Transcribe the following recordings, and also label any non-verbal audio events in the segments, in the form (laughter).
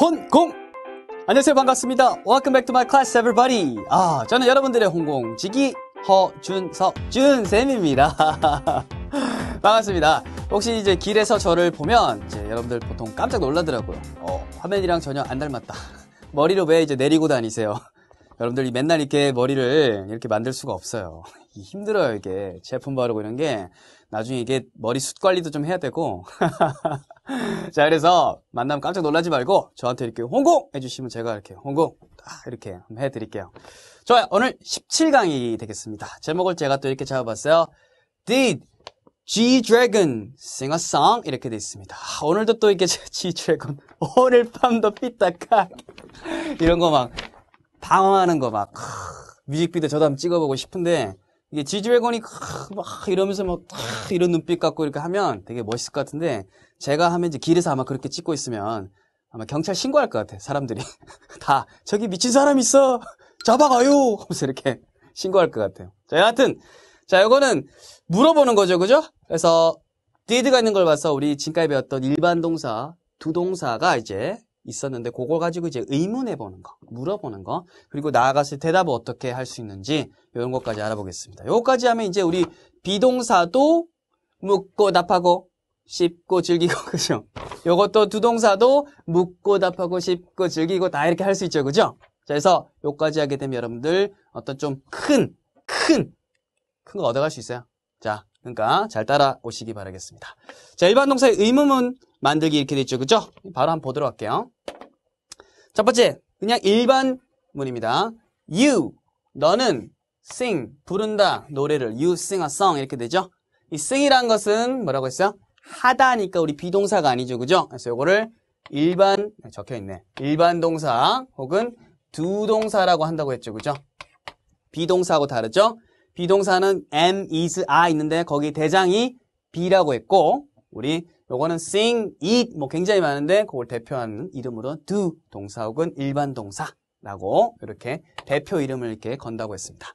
혼공! 안녕하세요. 반갑습니다. Welcome back to my class, everybody. 아, 저는 여러분들의 홍공지기 허준석 준쌤입니다. (laughs) 반갑습니다. 혹시 이제 길에서 저를 보면 이제 여러분들 보통 깜짝 놀라더라고요. 어, 화면이랑 전혀 안 닮았다. (laughs) 머리를 왜 이제 내리고 다니세요? (laughs) 여러분들이 맨날 이렇게 머리를 이렇게 만들 수가 없어요. 힘들어요, 이게. 제품 바르고 이런 게. 나중에 이게 머리 숱 관리도 좀 해야 되고. (laughs) 자, 그래서 만나면 깜짝 놀라지 말고 저한테 이렇게 홍공 해주시면 제가 이렇게 딱 이렇게 해드릴게요. 좋아요. 오늘 17강이 되겠습니다. 제목을 제가 또 이렇게 잡아봤어요. Did G-Dragon sing a song? 이렇게 돼 있습니다. 아, 오늘도 또 이렇게 (laughs) G-Dragon 오늘 밤도 삐딱하 (laughs) 이런 거 막 방황하는 거 막 뮤직비디오 저도 한번 찍어보고 싶은데 이게 지드래곤이 막 이러면서 막 이런 눈빛 갖고 이렇게 하면 되게 멋있을 것 같은데 제가 하면 이제 길에서 아마 그렇게 찍고 있으면 아마 경찰 신고할 것 같아 사람들이. (laughs) 다 저기 미친 사람 있어! 잡아가요! 하면서 이렇게 신고할 것 같아요. 자 여하튼 자 요거는 물어보는 거죠 그죠? 그래서 did가 있는 걸 봐서 우리 지금까지 배웠던 일반 동사 두 동사가 이제 있었는데 그걸 가지고 이제 의문해 보는 거, 물어보는 거, 그리고 나아가서 대답을 어떻게 할 수 있는지 이런 것까지 알아보겠습니다. 요거까지 하면 이제 우리 비동사도 묻고 답하고 씹고 즐기고 (laughs) 그죠? 요것도 두 동사도 묻고 답하고 씹고 즐기고 다 이렇게 할 수 있죠. 그죠? 자, 그래서 요까지 하게 되면 여러분들 어떤 좀 큰, 큰, 큰 거 얻어갈 수 있어요. 자, 그러니까 잘 따라오시기 바라겠습니다. 자, 일반 동사의 의문문 만들기 이렇게 돼 있죠. 그죠? 바로 한번 보도록 할게요. 첫 번째, 그냥 일반 문입니다. You, 너는 sing, 부른다, 노래를 you sing a song 이렇게 되죠. 이 sing이란 것은 뭐라고 했어요? 하다니까 우리 비동사가 아니죠. 그죠? 그래서 이거를 일반, 적혀 있네. 일반 동사 혹은 두 동사라고 한다고 했죠. 그죠? 비동사하고 다르죠? 비동사는 am, is, are 있는데 거기 대장이 be라고 했고 우리 요거는 sing, eat 뭐 굉장히 많은데 그걸 대표하는 이름으로 do 동사 혹은 일반 동사라고 이렇게 대표 이름을 이렇게 건다고 했습니다.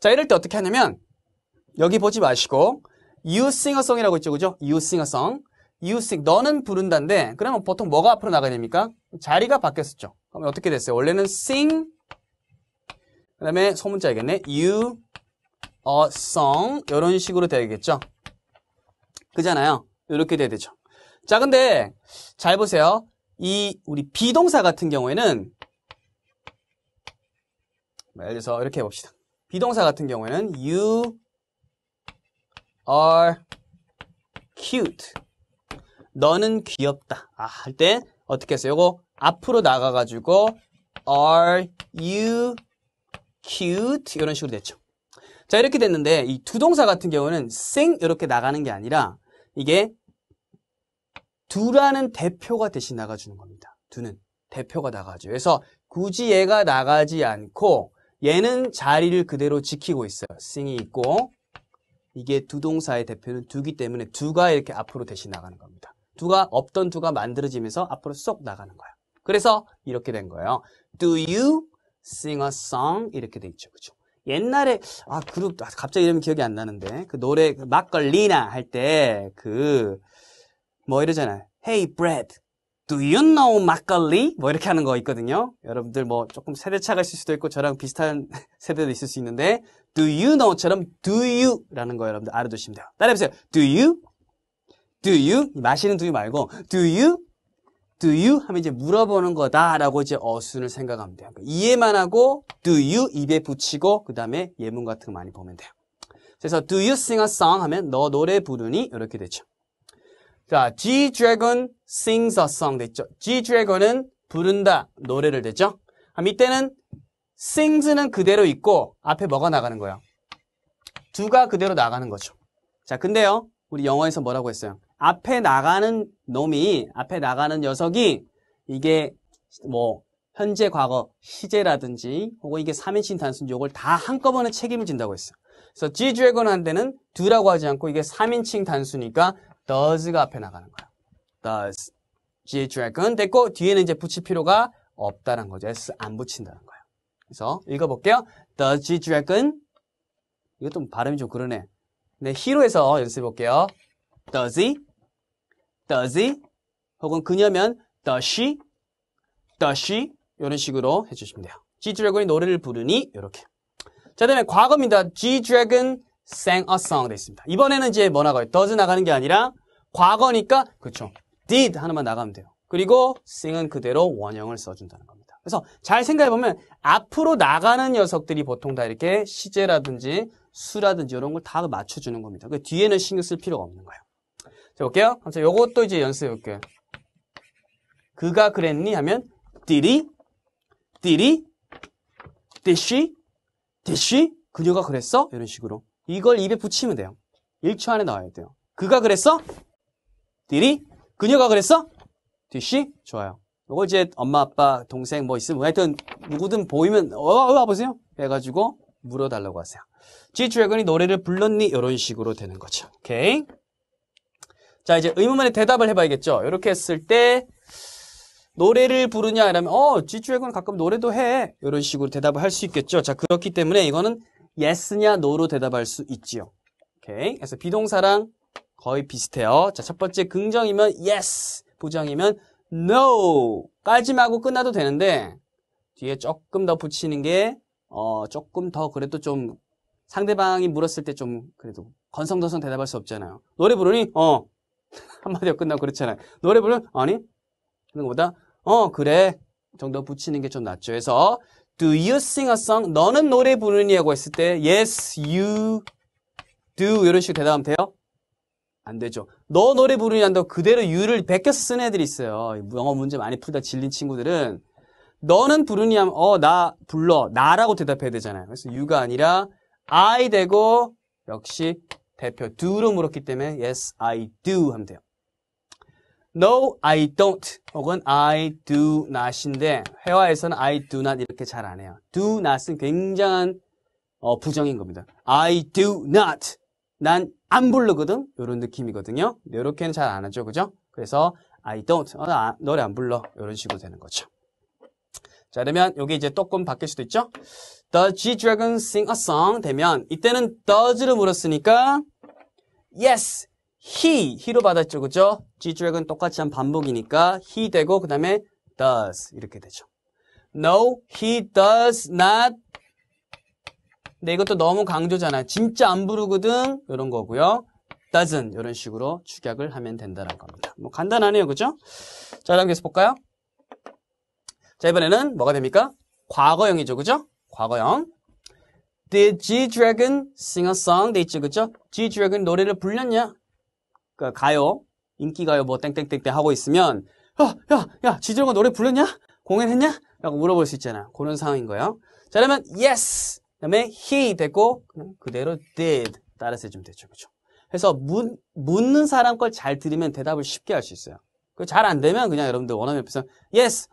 자 이럴 때 어떻게 하냐면 여기 보지 마시고 you sing a song이라고 있죠. 그죠? you sing a song. you sing 너는 부른다인데 그러면 보통 뭐가 앞으로 나가야 됩니까? 자리가 바뀌었었죠. 그러면 어떻게 됐어요? 원래는 sing 그 다음에 소문자이겠네. you a song 이런 식으로 되겠죠. 그잖아요. 이렇게 돼야 되죠. 자, 근데 잘 보세요. 이 우리 비동사 같은 경우에는 예를 들어서 이렇게 해봅시다. 비동사 같은 경우에는 you are cute. 너는 귀엽다. 아, 할 때 어떻게 했어요? 이거 앞으로 나가가지고 are you cute 이런 식으로 됐죠. 자 이렇게 됐는데 이 두 동사 같은 경우는 sing 이렇게 나가는 게 아니라 이게 두라는 대표가 대신 나가주는 겁니다. 두는 대표가 나가죠. 그래서 굳이 얘가 나가지 않고 얘는 자리를 그대로 지키고 있어요. sing이 있고 이게 두 동사의 대표는 두기 때문에 두가 이렇게 앞으로 대신 나가는 겁니다. 두가 없던 두가 만들어지면서 앞으로 쏙 나가는 거예요. 그래서 이렇게 된 거예요. Do you sing a song? 이렇게 돼 있죠. 그죠? 옛날에 아 그룹 아, 갑자기 이름이 기억이 안 나는데 그 노래 그 막걸리나 할 때 그 뭐 이러잖아요. Hey Brad, do you know 막걸리? 뭐 이렇게 하는 거 있거든요. 여러분들 뭐 조금 세대 차가 있을 수도 있고 저랑 비슷한 (laughs) 세대도 있을 수 있는데 do you know처럼 do you라는 거 여러분들 알아두시면 돼요. 따라해보세요. Do you? Do you? 마시는 do you 말고 do you? Do you? 하면 이제 물어보는 거다라고 이제 어순을 생각하면 돼요. 그러니까 이해만 하고 do you 입에 붙이고 그 다음에 예문 같은 거 많이 보면 돼요. 그래서 do you sing a song 하면 너 노래 부르니 이렇게 되죠. 자, G-Dragon sings a song 됐죠. G-Dragon은 부른다 노래를 되죠. 그럼 이때는 sings는 그대로 있고 앞에 뭐가 나가는 거예요? 두가 그대로 나가는 거죠. 자, 근데요. 우리 영어에서 뭐라고 했어요? 앞에 나가는 놈이 앞에 나가는 녀석이 이게 뭐 현재 과거 시제라든지 혹은 이게 3인칭 단순 요걸 다 한꺼번에 책임을 진다고 했어요. 그래서 G-Dragon한테는 두라고 하지 않고 이게 3인칭 단수니까 does가 앞에 나가는 거야. does. G-Dragon 됐고 뒤에는 이제 붙일 필요가 없다는 거죠. S 안 붙인다는 거예요. 그래서 읽어볼게요. Does G-Dragon 이것도 발음이 좀 그러네. 네, 히로에서 연습해 볼게요. Does he? Does he? 혹은 그녀면 Does she? does she? 이런 식으로 해주시면 돼요. G-Dragon이 노래를 부르니? 이렇게. 자, 다음에 과거입니다. G-Dragon sang a song 돼 있습니다. 이번에는 이제 뭐 나가요? does 나가는 게 아니라 과거니까 그렇죠. did 하나만 나가면 돼요. 그리고 sing은 그대로 원형을 써준다는 겁니다. 그래서 잘 생각해보면 앞으로 나가는 녀석들이 보통 다 이렇게 시제라든지 수라든지 이런 걸 다 맞춰주는 겁니다. 그 뒤에는 신경 쓸 필요가 없는 거예요. 자, 볼게요. 그래서 요것도 이제 연습해 볼게요. 그가 그랬니? 하면 did he? did he? did she? did she? 그녀가 그랬어? 이런 식으로. 이걸 입에 붙이면 돼요. 1초 안에 나와야 돼요. 그가 그랬어? He? 그녀가 그랬어? she? 좋아요. 이걸 이제 엄마, 아빠, 동생 뭐 있으면 하여튼 누구든 보이면 어, 어 와보세요. 해가지고 물어달라고 하세요. G-Dragon이 노래를 불렀니? 이런 식으로 되는 거죠. 오케이. 자, 이제 의문문에 대답을 해봐야겠죠. 이렇게 했을 때 노래를 부르냐 이러면 어, G-Dragon 가끔 노래도 해. 이런 식으로 대답을 할 수 있겠죠. 자, 그렇기 때문에 이거는 yes냐 no로 대답할 수 있지요. 오케이. 그래서 비동사랑 거의 비슷해요. 자, 첫 번째 긍정이면 yes, 부정이면 no 까지하고 끝나도 되는데 뒤에 조금 더 붙이는 게 어, 조금 더 그래도 좀 상대방이 물었을 때 좀 그래도 건성더성 대답할 수 없잖아요. 노래 부르니? 어. (laughs) 한마디로 끝나고 그렇잖아요. 노래 부르면 아니? 그런 것보다 어 그래 정도 붙이는 게 좀 낫죠. 그래서 Do you sing a song? 너는 노래 부르니라고 했을 때 Yes, you do 이런 식으로 대답하면 돼요? 안 되죠. 너 노래 부르니 한다고 그대로 you를 베껴서 쓴 애들이 있어요. 영어 문제 많이 풀다 질린 친구들은 너는 부르니 하면 어 나 불러 나라고 대답해야 되잖아요. 그래서 you가 아니라 I 되고 역시 대표 do로 물었기 때문에 yes, I do 하면 돼요. No, I don't 혹은 I do not인데 회화에서는 I do not 이렇게 잘 안 해요. do not은 굉장한 어, 부정인 겁니다. I do not. 난 안 부르거든. 이런 느낌이거든요. 이렇게는 잘 안 하죠. 그죠? 그래서 I don't. 어, 나, 노래 안 불러. 이런 식으로 되는 거죠. 자, 그러면 여기 이제 조금 바뀔 수도 있죠? Does G-Dragon sing a song? 되면 이때는 does를 물었으니까 yes, he, he로 받았죠. 그죠? G-Dragon 똑같이 한 반복이니까 he 되고 그 다음에 does 이렇게 되죠. No, he does not. 근데 이것도 너무 강조잖아요. 진짜 안 부르거든 이런 거고요. doesn't 이런 식으로 축약을 하면 된다는 겁니다. 뭐 간단하네요. 그죠? 자, 다음 계속 볼까요? 자, 이번에는 뭐가 됩니까? 과거형이죠. 그죠? 과거형. Did G-Dragon sing a song? 돼 있죠. 그죠? G-Dragon 노래를 불렸냐? 그 가요, 인기가요 뭐 땡땡땡 땡 하고 있으면 야, 야, 야, G-Dragon 노래 불렀냐? 공연했냐? 라고 물어볼 수 있잖아요. 그런 상황인 거예요. 자, 그러면 yes. 그 다음에 he 됐고 그대로 did 따라서 해주면 되죠. 그죠? 그래서 문, 묻는 사람 걸 잘 들으면 대답을 쉽게 할 수 있어요. 잘 안 되면 그냥 여러분들 원하는 옆에서 yes,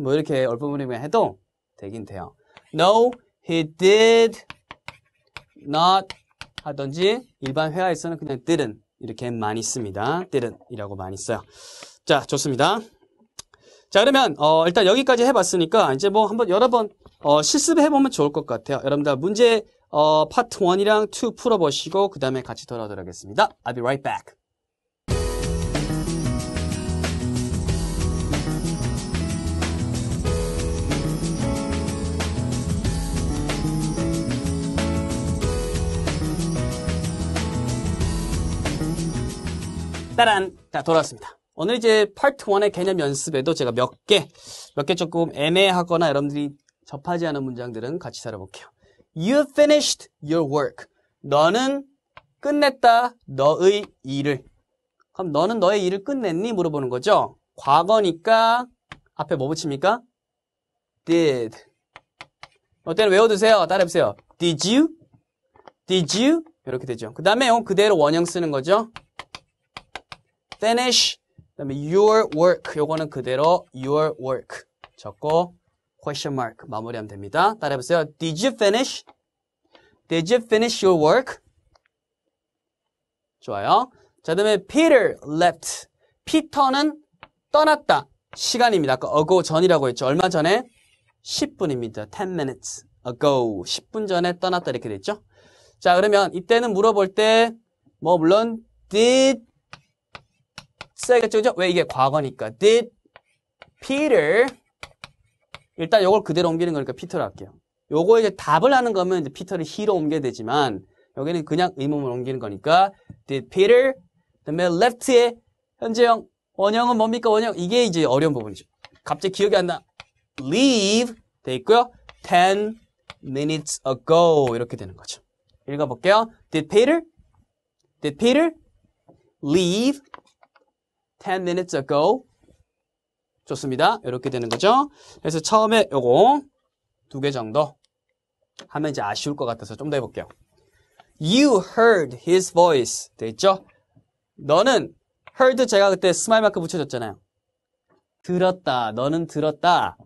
뭐 이렇게 얼버무리면 해도 되긴 돼요. No, he did not 하든지 일반 회화에서는 그냥 didn't 이렇게 많이 씁니다. didn't 이라고 많이 써요. 자, 좋습니다. 자, 그러면 어, 일단 여기까지 해봤으니까 이제 뭐 한번 여러 번 어, 실습해보면 좋을 것 같아요. 여러분들 문제 어, 파트 1이랑 2 풀어보시고 그 다음에 같이 돌아오도록 하겠습니다. I'll be right back. 따란! 자, 돌아왔습니다. 오늘 이제 파트 1의 개념 연습에도 제가 몇 개, 몇 개 조금 애매하거나 여러분들이 접하지 않은 문장들은 같이 살아볼게요. You finished your work. 너는 끝냈다. 너의 일을. 그럼 너는 너의 일을 끝냈니? 물어보는 거죠. 과거니까 앞에 뭐 붙입니까? did. 어때는 외워두세요. 따라해보세요. Did you? Did you? 이렇게 되죠. 그 다음에 그대로 원형 쓰는 거죠. finish. 그 다음에 your work. 요거는 그대로 your work. 적고 question mark 마무리하면 됩니다. 따라해보세요. Did you finish? Did you finish your work? 좋아요. 자, 다음에 Peter left. 피터는 떠났다. 시간입니다. 아까 ago 전이라고 했죠. 얼마 전에? 10분입니다. 10 minutes ago. 10분 전에 떠났다 이렇게 됐죠. 자, 그러면 이때는 물어볼 때 뭐 물론 did 써야겠죠. 그죠? 왜 이게 과거니까. Did Peter 일단 요걸 그대로 옮기는 거니까 피터로 할게요. 요거 이제 답을 하는 거면 이제 피터를 he로 옮겨야 되지만 여기는 그냥 의문을 옮기는 거니까 did Peter 그다음에 left에 현재형 원형은 뭡니까 원형 이게 이제 어려운 부분이죠. 갑자기 기억이 안 나. leave 돼 있고요. 10 minutes ago 이렇게 되는 거죠. 읽어볼게요. Did Peter? Did Peter leave 10 minutes ago? 좋습니다. 이렇게 되는 거죠. 그래서 처음에 요거 두 개 정도 하면 이제 아쉬울 것 같아서 좀 더 해볼게요. You heard his voice. 돼 있죠? 너는 heard 제가 그때 smile 마크 붙여줬잖아요. 들었다. 너는 들었다.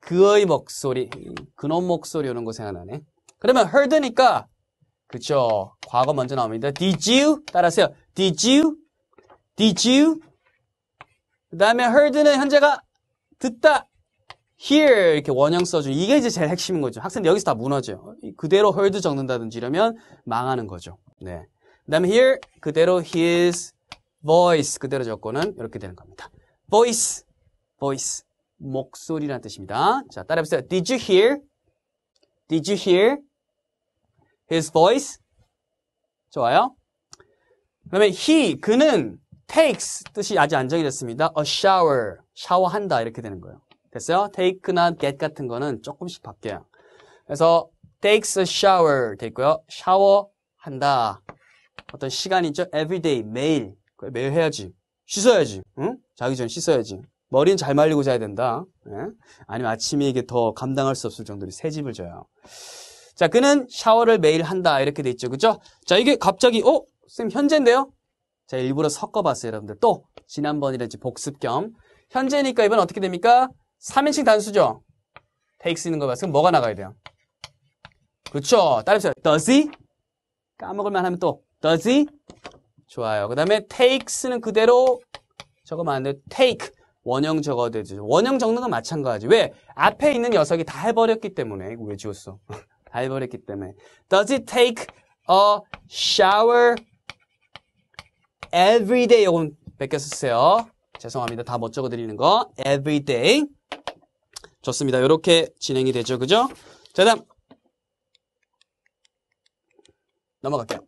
그의 목소리. 그놈 목소리 오는 거 생각나네. 그러면 heard니까 그쵸. 과거 먼저 나옵니다. Did you? 따라하세요. Did you? Did you? 그 다음에 heard는 현재가 듣다. hear 이렇게 원형 써줘. 이게 이제 제일 핵심인 거죠. 학생들 여기서 다 무너져요. 그대로 heard 적는다든지 이러면 망하는 거죠. 네. 그 다음에 here 그대로 his voice 그대로 적고는 이렇게 되는 겁니다. voice, voice 목소리라는 뜻입니다. 자, 따라해보세요. Did you hear? Did you hear his voice? 좋아요. 그 다음에 he, 그는 takes 뜻이 아직 안 정해졌습니다. a shower, 샤워한다 이렇게 되는 거예요. 됐어요? take나 get 같은 거는 조금씩 바뀌어요. 그래서 takes a shower 돼 있고요. 샤워한다. 어떤 시간이죠. everyday, 매일. 매일 해야지. 씻어야지. 응? 자기 전 씻어야지. 머리는 잘 말리고 자야 된다. 예? 아니면 아침에 이게 더 감당할 수 없을 정도로 새집을 져요. 자, 그는 샤워를 매일 한다. 이렇게 돼 있죠. 그죠? 자, 이게 갑자기, 어? 쌤, 현재인데요? 자, 일부러 섞어봤어요, 여러분들. 또, 지난번이라든지 복습 겸. 현재니까 이번 어떻게 됩니까? 3인칭 단수죠? takes 있는 거. 그럼 뭐가 나가야 돼요? 그렇죠. 따라해보세요. does he? 까먹을 만 하면 또, does he? 좋아요. 그 다음에 takes는 그대로 적으면 안 돼요. take. 원형 적어야 되죠. 원형 적는 건 마찬가지. 왜? 앞에 있는 녀석이 다 해버렸기 때문에. 왜 지웠어? (laughs) 다 해버렸기 때문에. Does it take a shower every day? 이건 뺏겨 쓰세요. 죄송합니다. 다 못 적어드리는 거. every day. 좋습니다. 이렇게 진행이 되죠. 그죠? 자, 다음. 넘어갈게요.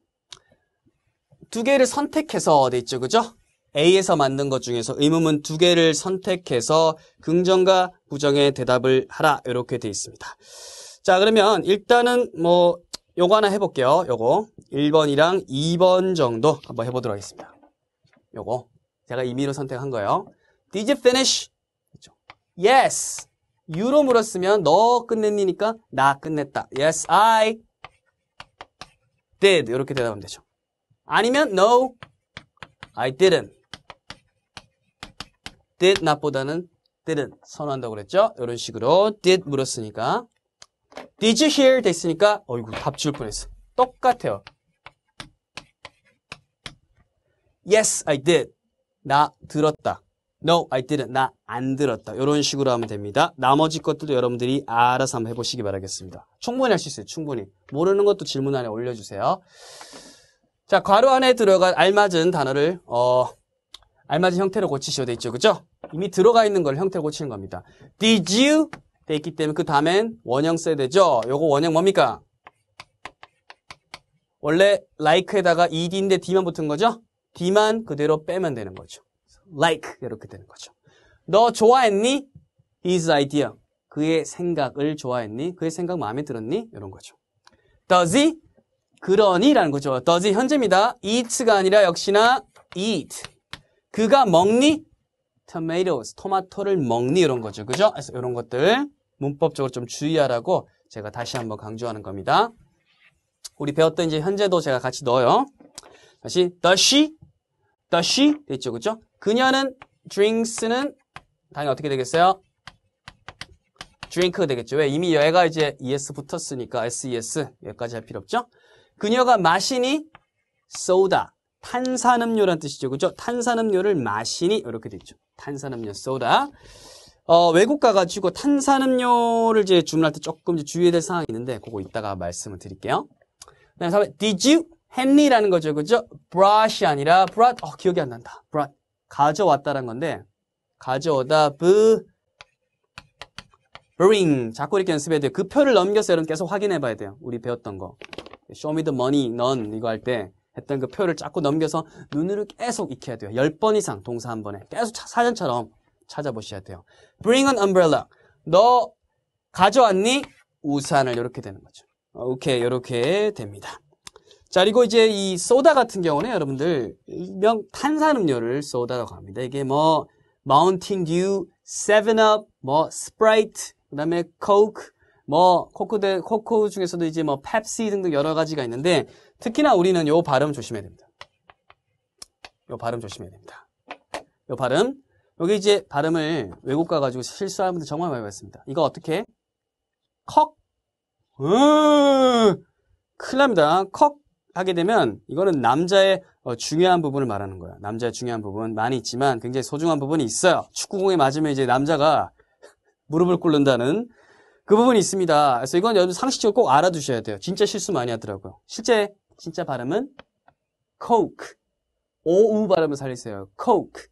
두 개를 선택해서 돼 있죠. 그죠? A에서 만든 것 중에서 의문문 두 개를 선택해서 긍정과 부정의 대답을 하라. 이렇게 돼 있습니다. 자, 그러면 일단은 뭐 요거 하나 해볼게요. 요거 1번이랑 2번 정도 한번 해보도록 하겠습니다. 요거 제가 임의로 선택한 거예요. Did you finish? Yes. You로 물었으면 너 끝냈니니까 나 끝냈다. Yes, I did. 이렇게 대답하면 되죠. 아니면 No, I didn't. did not보다는 didn't 선호한다고 그랬죠? 이런 식으로 did 물었으니까 Did you hear? 됐으니까 어이구 답 지울 뻔했어. 똑같아요. Yes, I did. 나 들었다. No, I didn't. 나 안 들었다. 이런 식으로 하면 됩니다. 나머지 것들도 여러분들이 알아서 한번 해보시기 바라겠습니다. 충분히 할 수 있어요. 충분히. 모르는 것도 질문 안에 올려주세요. 자, 괄호 안에 들어간 알맞은 단어를 어, 알맞은 형태로 고치셔야 되죠. 그죠? 이미 들어가 있는 걸 형태로 고치는 겁니다. Did you? 돼 있기 때문에 그 다음엔 원형 써야 되죠. 요거 원형 뭡니까? 원래 like에다가 ed인데 d만 붙은 거죠? D만 그대로 빼면 되는 거죠. like 이렇게 되는 거죠. 너 좋아했니? his idea. 그의 생각을 좋아했니? 그의 생각 마음에 들었니? 이런 거죠. does he? 그러니? 라는 거죠. does he 현재입니다. eat가 아니라 역시나 eat. 그가 먹니? tomatoes, 토마토를 먹니? 이런 거죠. 그죠? 그래서 이런 것들 문법적으로 좀 주의하라고 제가 다시 한번 강조하는 겁니다. 우리 배웠던 이제 현재도 제가 같이 넣어요. 다시 does she? Does she? 됐죠. 그죠? 그녀는 drinks는 당연히 어떻게 되겠어요? drink 되겠죠. 왜? 이미 얘가 이제 es 붙었으니까 ses 여기까지 할 필요 없죠? 그녀가 마시니 soda 탄산음료란 뜻이죠. 그죠? 탄산음료를 마시니 이렇게 되죠. 탄산음료 soda 어, 외국 가가지고 탄산음료를 이제 주문할 때 조금 주의해야 될 사항이 있는데 그거 이따가 말씀을 드릴게요. 그 다음에 did you 했니라는 거죠. 그죠? brought 아니라 brought 어, 기억이 안 난다. brought 가져왔다는 건데 가져오다 브 bring 자꾸 이렇게 연습해야 돼요. 그 표를 넘겨서 여러분 계속 확인해 봐야 돼요. 우리 배웠던 거. show me the money, 넌 이거 할 때 했던 그 표를 자꾸 넘겨서 눈으로 계속 익혀야 돼요. 10번 이상 동사 한 번에 계속 사전처럼 찾아보셔야 돼요. bring an umbrella. 너 가져왔니? 우산을 이렇게 되는 거죠. 오케이, 이렇게 됩니다. 자, 그리고 이제 이 소다 같은 경우는 여러분들 일명 탄산음료를 소다라고 합니다. 이게 뭐 마운틴 듀, 세븐업, 뭐 스프라이트, 그다음에 coke, 뭐 coke coke 중에서도 이제 뭐 펩시 등등 여러 가지가 있는데 특히나 우리는 요 발음 조심해야 됩니다. 요 발음 조심해야 됩니다. 요 발음 여기 이제 발음을 외국 가가지고 실수하는 분들 정말 많이 봤습니다. 이거 어떻게? 컥? 으 큰일 납니다. 컥 하게 되면 이거는 남자의 어, 중요한 부분을 말하는 거예요. 남자의 중요한 부분 많이 있지만 굉장히 소중한 부분이 있어요. 축구공에 맞으면 이제 남자가 (laughs) 무릎을 꿇는다는 그 부분이 있습니다. 그래서 이건 여러분 상식적으로 꼭 알아두셔야 돼요. 진짜 실수 많이 하더라고요. 실제 진짜 발음은 coke. 오우 발음을 살리세요. coke.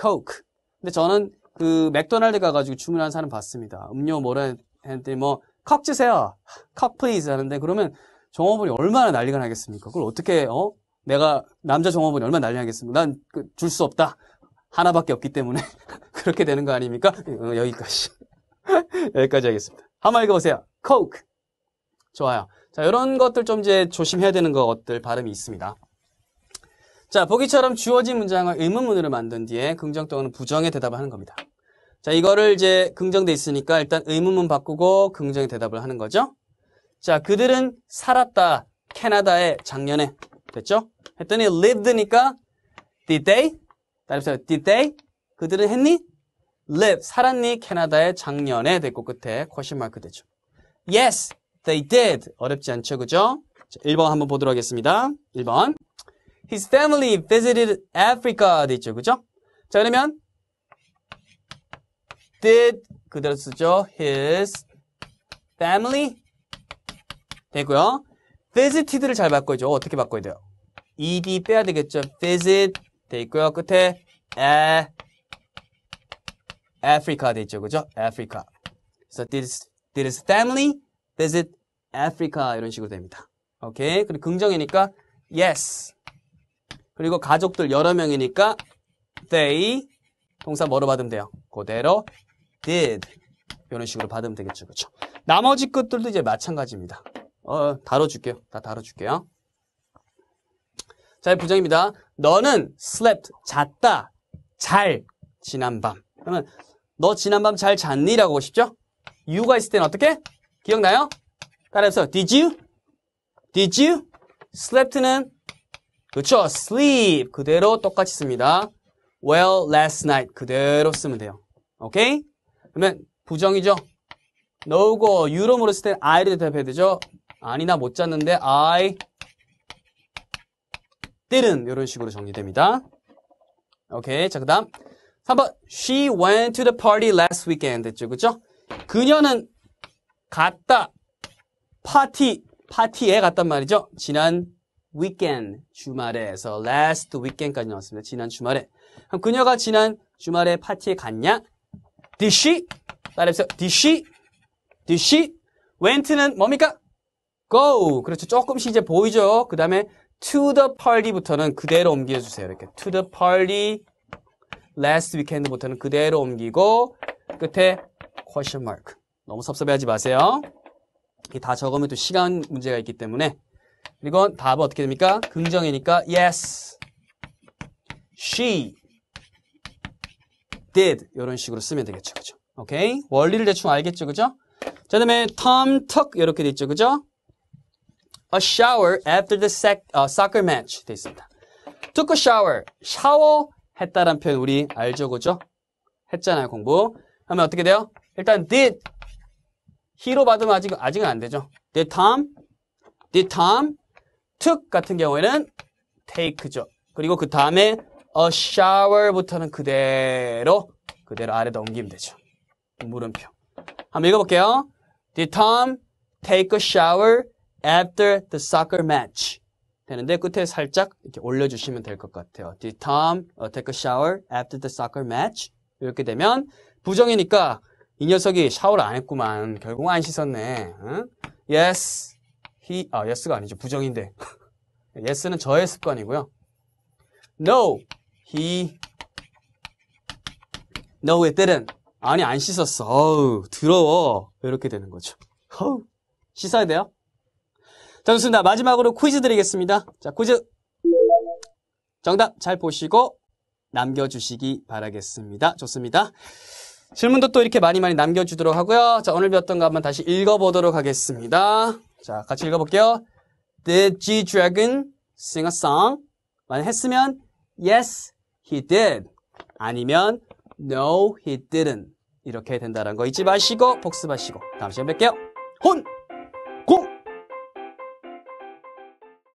coke. 근데 저는 그 맥도날드 가가지고 주문한 사람 봤습니다. 음료 뭐라 했더니 뭐, cock 주세요. cock please 하는데 그러면 종업원이 얼마나 난리가 나겠습니까? 그걸 어떻게, 어? 내가 남자 종업원이 얼마나 난리 나겠습니까? 난 줄 수 없다. 하나밖에 없기 때문에 (laughs) 그렇게 되는 거 아닙니까? 어, 여기까지. (laughs) 여기까지 하겠습니다. 한번 읽어보세요. coke. 좋아요. 자, 이런 것들 좀 이제 조심해야 되는 것들 발음이 있습니다. 자, 보기처럼 주어진 문장을 의문문으로 만든 뒤에 긍정 또는 부정의 대답을 하는 겁니다. 자, 이거를 이제 긍정돼 있으니까 일단 의문문 바꾸고 긍정의 대답을 하는 거죠. 자, 그들은 살았다. 캐나다에 작년에. 됐죠? 했더니 lived니까 did they? 따라서 did they? 그들은 했니? live. 살았니? 캐나다에 작년에 됐고 끝에 question mark 되죠. Yes, they did. 어렵지 않죠? 그죠? 자, 1번 한번 보도록 하겠습니다. 1번. His family visited Africa 돼 있죠. 그죠? 자, 그러면 did 그대로 쓰죠. His family 되고요. visited를 잘 바꿔야죠. 어떻게 바꿔야 돼요? ed 빼야 되겠죠. visit 돼 있고요. 끝에 a Africa 돼 있죠. 그죠? Africa. 그래서 did his, did his family visit Africa 이런 식으로 됩니다. 오케이. 그리고 긍정이니까 yes. 그리고 가족들 여러 명이니까 they 동사 뭐로 받으면 돼요? 그대로 did 이런 식으로 받으면 되겠죠. 그렇죠? 나머지 것들도 이제 마찬가지입니다. 어, 다뤄줄게요. 다 다뤄줄게요. 자, 부정입니다. 너는 slept, 잤다, 잘, 지난 밤. 그러면 너 지난 밤 잘 잤니? 라고 싶죠? you가 있을 때는 어떻게? 기억나요? 따라해서 did you? did you? slept는 그렇죠. sleep 그대로 똑같이 씁니다. well last night 그대로 쓰면 돼요. 오케이? 그러면 부정이죠. 너고 you로 물었을 때 I를 대답해야 되죠. 아니 나 못 잤는데 I didn't 이런 식으로 정리됩니다. 오케이. 자, 그다음 3번 She went to the party last weekend 됐죠. 그죠? 그녀는 갔다 파티 파티에 갔단 말이죠. 지난 weekend 주말에서 last weekend까지 나왔습니다. 지난 주말에. 그럼 그녀가 지난 주말에 파티에 갔냐? Did she? 따라해서 did she? Did she? went는 뭡니까? Go. 그렇죠. 조금씩 이제 보이죠. 그 다음에 to the party부터는 그대로 옮겨주세요. 이렇게 to the party last weekend부터는 그대로 옮기고 끝에 question mark. 너무 섭섭해하지 마세요. 다 적으면 또 시간 문제가 있기 때문에 이건 답은 어떻게 됩니까? 긍정이니까 yes, she did 이런 식으로 쓰면 되겠죠, 그죠? 오케이 원리를 대충 알겠죠, 그죠? 자, 그다음에 Tom took 이렇게 돼 있죠, 그죠? A shower after the sec, uh, soccer match 돼 있습니다. took a shower 샤워 했다란 표현 우리 알죠, 그죠? 했잖아요, 공부. 하면 어떻게 돼요? 일단 did he로 받으면 아직 아직은 안 되죠. Did Tom did Tom took 같은 경우에는 take죠. 그리고 그 다음에 a shower부터는 그대로 그대로 아래다 옮기면 되죠. 물음표. 한번 읽어볼게요. Did Tom take a shower after the soccer match? 되는데 끝에 살짝 이렇게 올려주시면 될 것 같아요. Did Tom take a shower after the soccer match? 이렇게 되면 부정이니까 이 녀석이 샤워를 안 했구만. 결국 안 씻었네. 응? Yes, he, 아, yes가 아니죠. 부정인데. (laughs) yes는 저의 습관이고요. No, he, no, it didn't. 아니, 안 씻었어. 어우, 더러워. 이렇게 되는 거죠. 어우, 씻어야 돼요. 자, 좋습니다. 마지막으로 퀴즈 드리겠습니다. 자, 퀴즈. 정답 잘 보시고 남겨주시기 바라겠습니다. 좋습니다. 질문도 또 이렇게 많이 많이 남겨주도록 하고요. 자, 오늘 배웠던 거 한번 다시 읽어보도록 하겠습니다. 자, 같이 읽어볼게요. Did G-Dragon sing a song? 만약 했으면 Yes, he did. 아니면 No, he didn't. 이렇게 된다는 거 잊지 마시고 복습하시고 다음 시간에 뵐게요. 혼! 공!